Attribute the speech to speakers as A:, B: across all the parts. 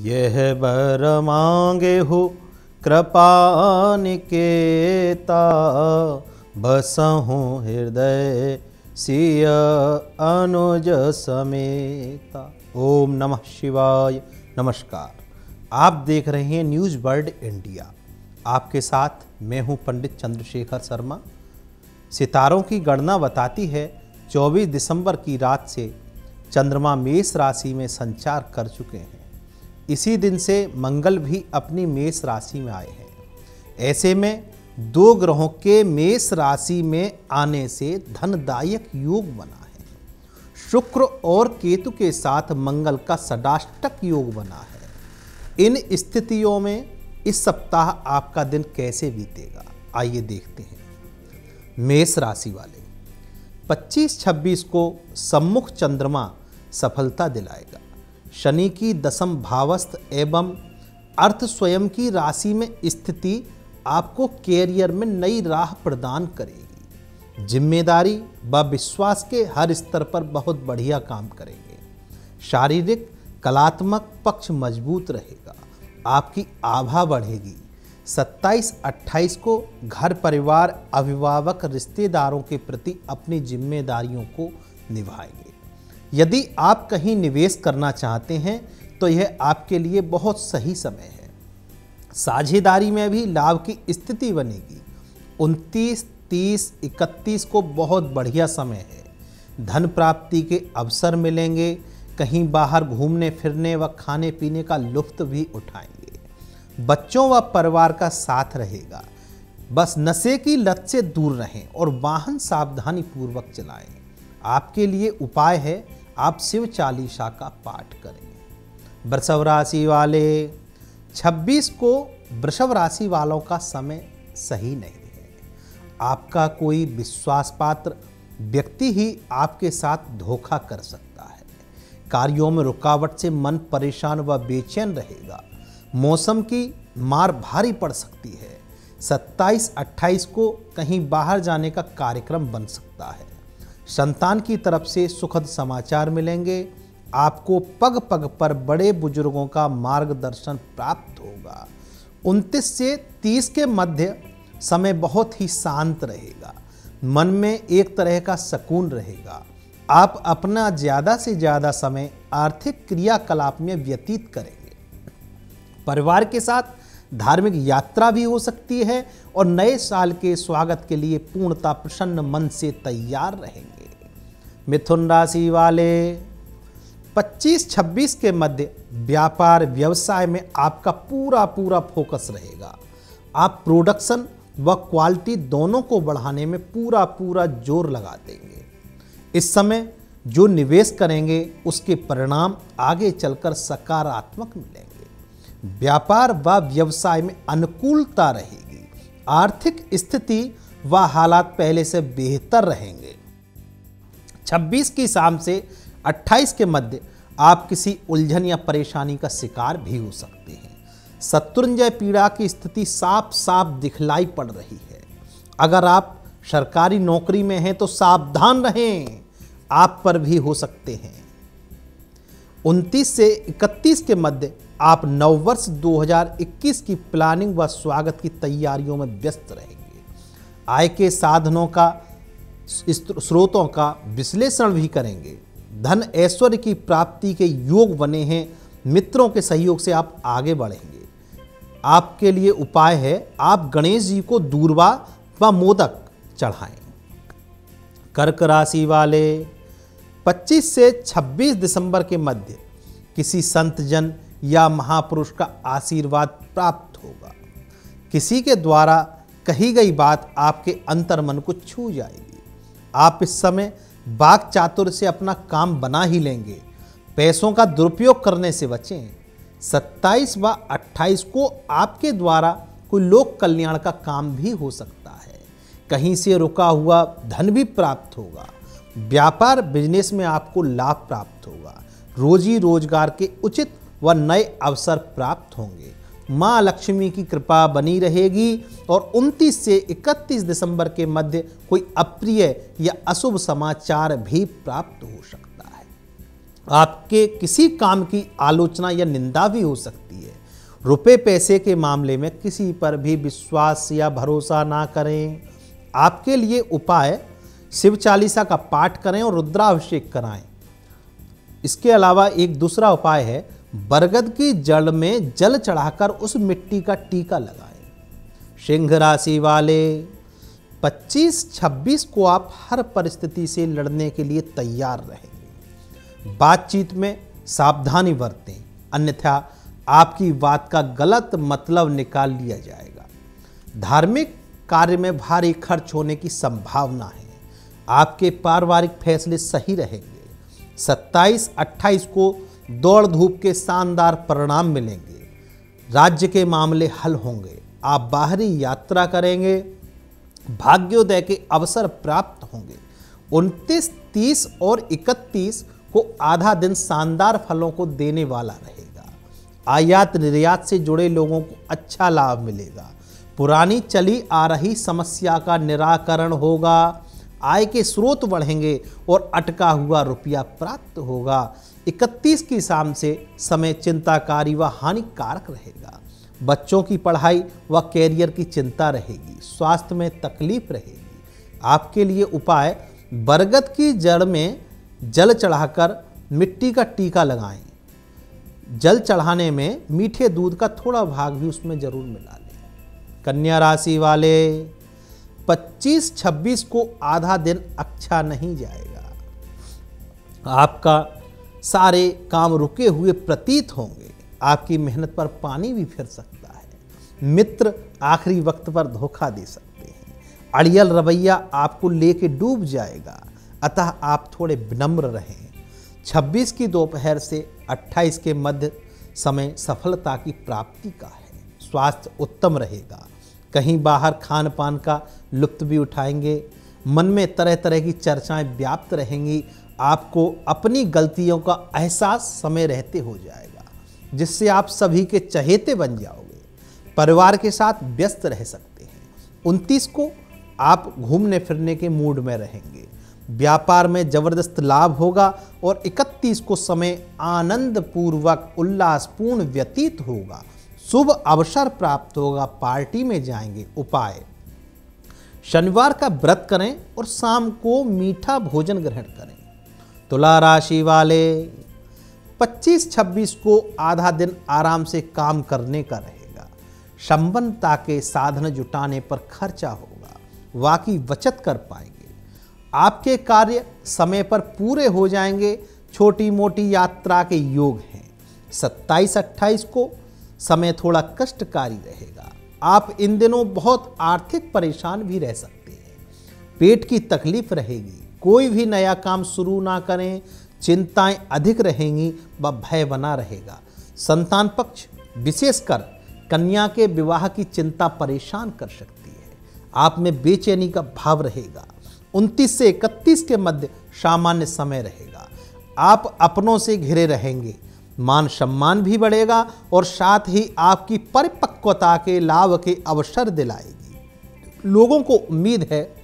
A: यह बर मांगे हो कृपा निकेता। बस बसहूँ हृदय सिय अनुज समेता। ओम नमः शिवाय। नमस्कार। आप देख रहे हैं न्यूज़ वर्ल्ड इंडिया। आपके साथ मैं हूँ पंडित चंद्रशेखर शर्मा। सितारों की गणना बताती है 24 दिसंबर की रात से चंद्रमा मेष राशि में संचार कर चुके हैं। इसी दिन से मंगल भी अपनी मेष राशि में आए हैं। ऐसे में दो ग्रहों के मेष राशि में आने से धनदायक योग बना है। शुक्र और केतु के साथ मंगल का सडाष्टक योग बना है। इन स्थितियों में इस सप्ताह आपका दिन कैसे बीतेगा? आइए देखते हैं। मेष राशि वाले 25-26 को सम्मुख चंद्रमा सफलता दिलाएगा। शनि की दसम भावस्थ एवं अर्थ स्वयं की राशि में स्थिति आपको कैरियर में नई राह प्रदान करेगी। ज़िम्मेदारी व विश्वास के हर स्तर पर बहुत बढ़िया काम करेंगे। शारीरिक, कलात्मक पक्ष मज़बूत रहेगा। आपकी आभा बढ़ेगी। 27-28 को घर परिवार, अभिभावक, रिश्तेदारों के प्रति अपनी जिम्मेदारियों को निभाएँगे। यदि आप कहीं निवेश करना चाहते हैं तो यह आपके लिए बहुत सही समय है। साझेदारी में भी लाभ की स्थिति बनेगी। 29, 30, 31 को बहुत बढ़िया समय है। धन प्राप्ति के अवसर मिलेंगे। कहीं बाहर घूमने फिरने व खाने पीने का लुफ्त भी उठाएँगे। बच्चों व परिवार का साथ रहेगा। बस नशे की लत से दूर रहें और वाहन सावधानी पूर्वक चलाएँ। आपके लिए उपाय है आप शिव चालीसा का पाठ करें। वृषभ राशि वाले 26 को वृषभ राशि वालों का समय सही नहीं है। आपका कोई विश्वास पात्र व्यक्ति ही आपके साथ धोखा कर सकता है। कार्यों में रुकावट से मन परेशान व बेचैन रहेगा। मौसम की मार भारी पड़ सकती है। 27-28 को कहीं बाहर जाने का कार्यक्रम बन सकता है। संतान की तरफ़ से सुखद समाचार मिलेंगे। आपको पग पग पर बड़े बुज़ुर्गों का मार्गदर्शन प्राप्त होगा। 29 से 30 के मध्य समय बहुत ही शांत रहेगा। मन में एक तरह का सुकून रहेगा। आप अपना ज़्यादा से ज़्यादा समय आर्थिक क्रियाकलाप में व्यतीत करेंगे। परिवार के साथ धार्मिक यात्रा भी हो सकती है और नए साल के स्वागत के लिए पूर्णता प्रसन्न मन से तैयार रहेंगे। मिथुन राशि वाले 25-26 के मध्य व्यापार व्यवसाय में आपका पूरा पूरा फोकस रहेगा। आप प्रोडक्शन व क्वालिटी दोनों को बढ़ाने में पूरा पूरा ज़ोर लगा देंगे। इस समय जो निवेश करेंगे, उसके परिणाम आगे चलकर सकारात्मक मिलेंगे। व्यापार व व्यवसाय में अनुकूलता रहेगी। आर्थिक स्थिति व हालात पहले से बेहतर रहेंगे। 26 की शाम से 28 के मध्य आप किसी उलझन या परेशानी का शिकार भी हो सकते हैं। शत्रुंजय पीड़ा की स्थिति साफ़ साफ़ दिखलाई पड़ रही है। अगर आप सरकारी नौकरी में हैं तो सावधान रहें। आप पर भी हो सकते हैं। 29 से 31 के मध्य आप नववर्ष 2021 की प्लानिंग व स्वागत की तैयारियों में व्यस्त रहेंगे। आय के साधनों का स्रोतों का विश्लेषण भी करेंगे। धन ऐश्वर्य की प्राप्ति के योग बने हैं। मित्रों के सहयोग से आप आगे बढ़ेंगे। आपके लिए उपाय है, आप गणेश जी को दूरवा व मोदक चढ़ाएँ। कर्क राशि वाले 25 से 26 दिसंबर के मध्य किसी संत जन या महापुरुष का आशीर्वाद प्राप्त होगा। किसी के द्वारा कही गई बात आपके अंतर मन को छू जाएगी। आप इस समय बाग चातुर से अपना काम बना ही लेंगे। पैसों का दुरुपयोग करने से बचें। 27 व 28 को आपके द्वारा कोई लोक कल्याण का काम भी हो सकता है। कहीं से रुका हुआ धन भी प्राप्त होगा। व्यापार बिज़नेस में आपको लाभ प्राप्त होगा। रोजी रोज़गार के उचित व नए अवसर प्राप्त होंगे। माँ लक्ष्मी की कृपा बनी रहेगी और 29 से 31 दिसंबर के मध्य कोई अप्रिय या अशुभ समाचार भी प्राप्त हो सकता है। आपके किसी काम की आलोचना या निंदा भी हो सकती है। रुपए पैसे के मामले में किसी पर भी विश्वास या भरोसा ना करें। आपके लिए उपाय, शिव चालीसा का पाठ करें और रुद्राभिषेक कराएँ। इसके अलावा एक दूसरा उपाय है बरगद की जड़ में जल चढ़ाकर उस मिट्टी का टीका लगाएँ। सिंह राशि वाले 25-26 को आप हर परिस्थिति से लड़ने के लिए तैयार रहेंगे। बातचीत में सावधानी बरतें। अन्यथा आपकी बात का गलत मतलब निकाल लिया जाएगा। धार्मिक कार्य में भारी खर्च होने की संभावना है। आपके पारिवारिक फैसले सही रहेंगे। 27-28 को दौड़ धूप के शानदार परिणाम मिलेंगे। राज्य के मामले हल होंगे। आप बाहरी यात्रा करेंगे। भाग्योदय के अवसर प्राप्त होंगे। 29, 30 और 31 को आधा दिन शानदार फलों को देने वाला रहेगा। आयात निर्यात से जुड़े लोगों को अच्छा लाभ मिलेगा। पुरानी चली आ रही समस्या का निराकरण होगा। आय के स्रोत बढ़ेंगे और अटका हुआ रुपया प्राप्त होगा। 31 की शाम से समय चिंताकारी व हानिकारक रहेगा। बच्चों की पढ़ाई व कैरियर की चिंता रहेगी, स्वास्थ्य में तकलीफ़ रहेगी। आपके लिए उपाय, बरगद की जड़ में जल चढ़ाकर मिट्टी का टीका लगाएँ। जल चढ़ाने में मीठे दूध का थोड़ा भाग भी उसमें ज़रूर मिला लें। कन्या राशि वाले 25-26 को आधा दिन अच्छा नहीं जाएगा। आपका सारे काम रुके हुए प्रतीत होंगे। आपकी मेहनत पर पानी भी फिर सकता है। मित्र आखिरी वक्त पर धोखा दे सकते हैं। अड़ियल रवैया आपको लेके डूब जाएगा। अतः आप थोड़े विनम्र रहें। 26 की दोपहर से 28 के मध्य समय सफलता की प्राप्ति का है। स्वास्थ्य उत्तम रहेगा। कहीं बाहर खान पान का लुप्त भी उठाएँगे। मन में तरह तरह की चर्चाएँ व्याप्त रहेंगी। आपको अपनी गलतियों का एहसास समय रहते हो जाएगा, जिससे आप सभी के चहेते बन जाओगे। परिवार के साथ व्यस्त रह सकते हैं। उनतीस को आप घूमने फिरने के मूड में रहेंगे। व्यापार में ज़बरदस्त लाभ होगा और 31 को समय आनंद पूर्वक उल्लासपूर्ण व्यतीत होगा। शुभ अवसर प्राप्त होगा, पार्टी में जाएँगे, उपाय। शनिवार का व्रत करें और शाम को मीठा भोजन ग्रहण करें। तुला राशि वाले 25-26 को आधा दिन आराम से काम करने का रहेगा। संबंधता के साधन जुटाने पर खर्चा होगा। वाकई बचत कर पाएँगे। आपके कार्य समय पर पूरे हो जाएँगे। छोटी मोटी यात्रा के योग हैं। 27-28 को समय थोड़ा कष्टकारी रहेगा। आप इन दिनों बहुत आर्थिक परेशान भी रह सकते हैं। पेट की तकलीफ़ रहेगी। कोई भी नया काम शुरू ना करें, चिंताएँ अधिक रहेंगी व भय बना रहेगा। संतान पक्ष विशेषकर कन्या के विवाह की चिंता परेशान कर सकती है। आप में बेचैनी का भाव रहेगा। 29 से 31 के मध्य सामान्य समय रहेगा। आप अपनों से घिरे रहेंगे। मान सम्मान भी बढ़ेगा और साथ ही आपकी परिपक्वता के लाभ के अवसर दिलाएगी। लोगों को उम्मीद है,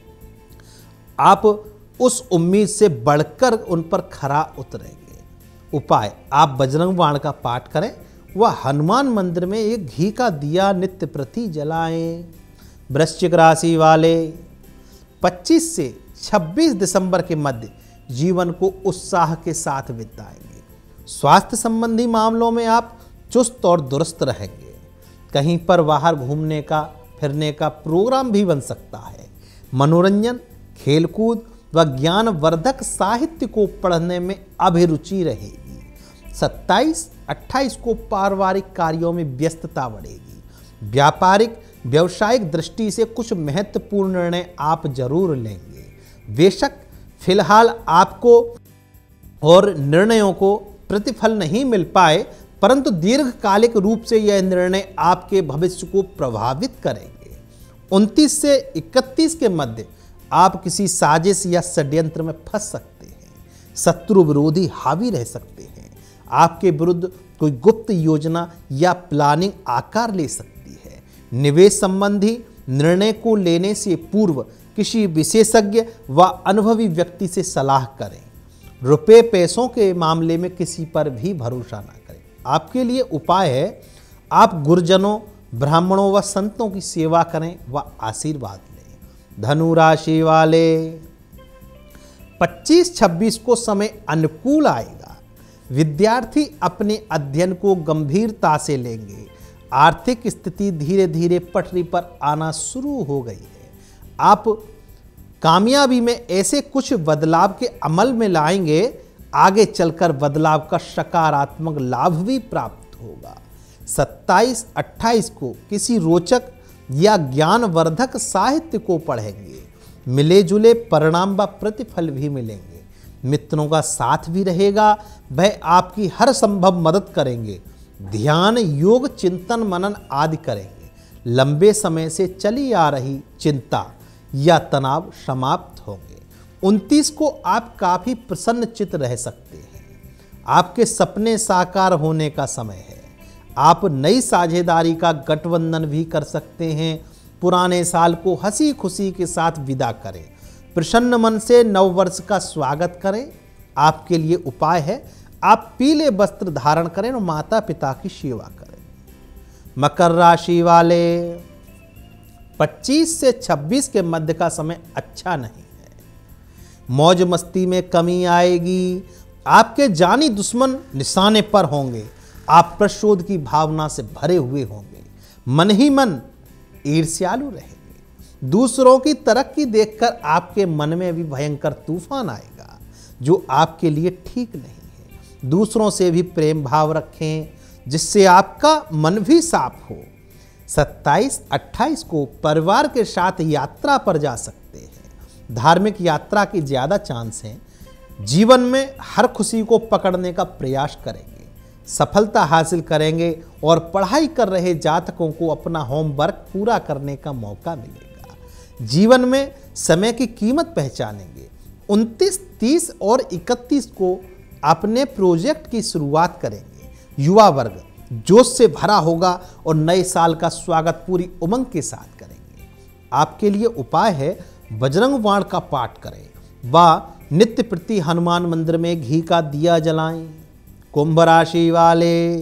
A: आप उस उम्मीद से बढ़कर उन पर खरा उतरेंगे। उपाय, आप बजरंग बाण का पाठ करें व हनुमान मंदिर में एक घी का दिया नित्य प्रति जलाएँ। वृश्चिक राशि वाले 25 से 26 दिसंबर के मध्य जीवन को उत्साह के साथ बिताएँगे। स्वास्थ्य संबंधी मामलों में आप चुस्त और दुरुस्त रहेंगे। कहीं पर बाहर घूमने का, फिरने का प्रोग्राम भी बन सकता है। मनोरंजन, खेलकूद व ज्ञानवर्धक साहित्य को पढ़ने में अभिरुचि रहेगी। 27 28 को पारिवारिक कार्यों में व्यस्तता बढ़ेगी। व्यापारिक, व्यवसायिक दृष्टि से कुछ महत्वपूर्ण निर्णय आप ज़रूर लेंगे। बेशक, फ़िलहाल आपको और निर्णयों को प्रतिफल नहीं मिल पाए, परंतु दीर्घकालिक रूप से यह निर्णय आपके भविष्य को प्रभावित करेंगे। 29 से 31 के मध्य आप किसी साजिश या षड्यंत्र में फंस सकते हैं, शत्रु विरोधी हावी रह सकते हैं, आपके विरुद्ध कोई गुप्त योजना या प्लानिंग आकार ले सकती है। निवेश संबंधी निर्णय को लेने से पूर्व किसी विशेषज्ञ व अनुभवी व्यक्ति से सलाह करें। रुपए पैसों के मामले में किसी पर भी भरोसा ना करें। आपके लिए उपाय है, आप गुरुजनों, ब्राह्मणों व संतों की सेवा करें व आशीर्वाद धनु राशि वाले 25-26 को समय अनुकूल आएगा। विद्यार्थी अपने अध्ययन को गंभीरता से लेंगे। आर्थिक स्थिति धीरे धीरे पटरी पर आना शुरू हो गई है। आप कामयाबी में ऐसे कुछ बदलाव के अमल में लाएँगे, आगे चलकर बदलाव का सकारात्मक लाभ भी प्राप्त होगा। 27-28 को किसी रोचक या ज्ञानवर्धक साहित्य को पढ़ेंगे। मिले जुले परिणाम व प्रतिफल भी मिलेंगे। मित्रों का साथ भी रहेगा, वह आपकी हर संभव मदद करेंगे। ध्यान, योग, चिंतन, मनन आदि करेंगे। लंबे समय से चली आ रही चिंता या तनाव समाप्त होंगे। 29 को आप काफ़ी प्रसन्न प्रसन्नचित रह सकते हैं। आपके सपने साकार होने का समय है। आप नई साझेदारी का गठबंधन भी कर सकते हैं। पुराने साल को हँसी खुशी के साथ विदा करें। प्रसन्न मन से नव वर्ष का स्वागत करें। आपके लिए उपाय है, आप पीले वस्त्र धारण करें और माता पिता की सेवा करें। मकर राशि वाले 25 से 26 के मध्य का समय अच्छा नहीं है। मौज मस्ती में कमी आएगी। आपके जानी दुश्मन निशाने पर होंगे। आप प्रशोध की भावना से भरे हुए होंगे। मन ही मन ईर्ष्यालु रहेंगे। दूसरों की तरक्की देखकर आपके मन में भी भयंकर तूफ़ान आएगा जो आपके लिए ठीक नहीं है। दूसरों से भी प्रेम भाव रखें जिससे आपका मन भी साफ़ हो। 27, 28 को परिवार के साथ यात्रा पर जा सकते हैं। धार्मिक यात्रा की ज़्यादा चांस हैं। जीवन में हर खुशी को पकड़ने का प्रयास करेंगे। सफलता हासिल करेंगे और पढ़ाई कर रहे जातकों को अपना होमवर्क पूरा करने का मौका मिलेगा। जीवन में समय की कीमत पहचानेंगे। 29, 30 और 31 को अपने प्रोजेक्ट की शुरुआत करेंगे। युवा वर्ग जोश से भरा होगा और नए साल का स्वागत पूरी उमंग के साथ करेंगे। आपके लिए उपाय है बजरंग वाण का पाठ करें व नित्य प्रति हनुमान मंदिर में घी का दिया जलाएँ। कुंभ राशि वाले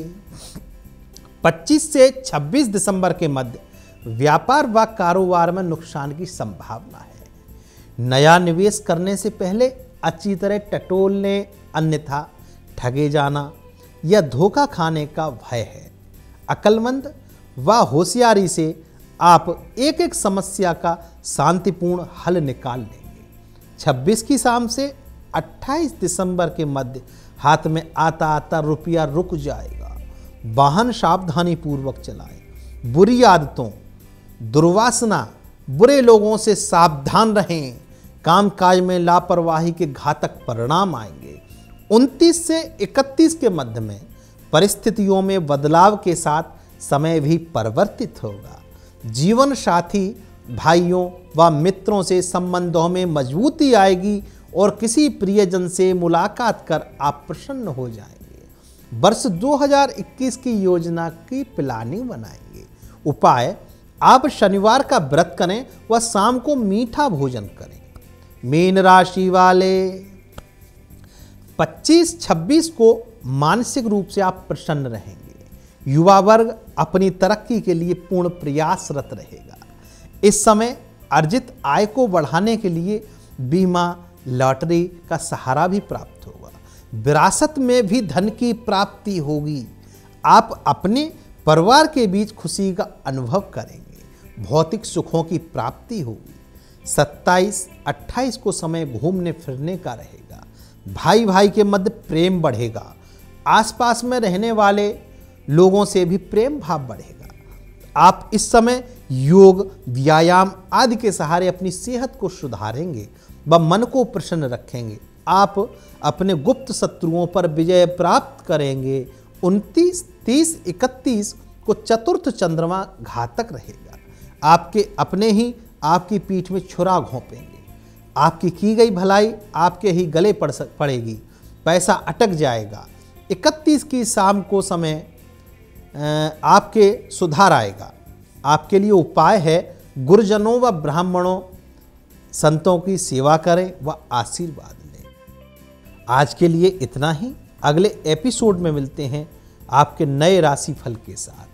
A: 25 से 26 दिसंबर के मध्य व्यापार व कारोबार में नुकसान की संभावना है। नया निवेश करने से पहले अच्छी तरह टटोलने, अन्यथा ठगे जाना या धोखा खाने का भय है। अकलमंद व होशियारी से आप एक एक समस्या का शांतिपूर्ण हल निकाल लेंगे। 26 की शाम से 28 दिसंबर के मध्य हाथ में आता आता रुपया रुक जाएगा। वाहन सावधानी पूर्वक चलाएँ। बुरी आदतों, दुर्वासना, बुरे लोगों से सावधान रहें। काम काज में लापरवाही के घातक परिणाम आएँगे। 29 से 31 के मध्य में परिस्थितियों में बदलाव के साथ समय भी परिवर्तित होगा। जीवन साथी भाइयों व मित्रों से संबंधों में मजबूती आएगी और किसी प्रियजन से मुलाकात कर आप प्रसन्न हो जाएँगे। वर्ष 2021 की योजना की प्लानिंग बनाएँगे। उपाय, आप शनिवार का व्रत करें व शाम को मीठा भोजन करें। मीन राशि वाले 25-26 को मानसिक रूप से आप प्रसन्न रहेंगे। युवा वर्ग अपनी तरक्की के लिए पूर्ण प्रयासरत रहेगा। इस समय अर्जित आय को बढ़ाने के लिए बीमा लॉटरी का सहारा भी प्राप्त होगा। विरासत में भी धन की प्राप्ति होगी। आप अपने परिवार के बीच खुशी का अनुभव करेंगे। भौतिक सुखों की प्राप्ति होगी। 27, 28 को समय घूमने फिरने का रहेगा। भाई भाई के मध्य प्रेम बढ़ेगा। आसपास में रहने वाले लोगों से भी प्रेम भाव बढ़ेगा। आप इस समय योग व्यायाम आदि के सहारे अपनी सेहत को सुधारेंगे। व मन को प्रसन्न रखेंगे। आप अपने गुप्त शत्रुओं पर विजय प्राप्त करेंगे। 29, 30, 31 को चतुर्थ चंद्रमा घातक रहेगा। आपके अपने ही आपकी पीठ में छुरा घोंपेंगे। आपकी की गई भलाई आपके ही गले पड़ सक पड़ेगी। पैसा अटक जाएगा। 31 की शाम को समय आपके सुधार आएगा। आपके लिए उपाय है गुरुजनों व ब्राह्मणों संतों की सेवा करें व आशीर्वाद लें। आज के लिए इतना ही। अगले एपिसोड में मिलते हैं आपके नए राशि फल के साथ।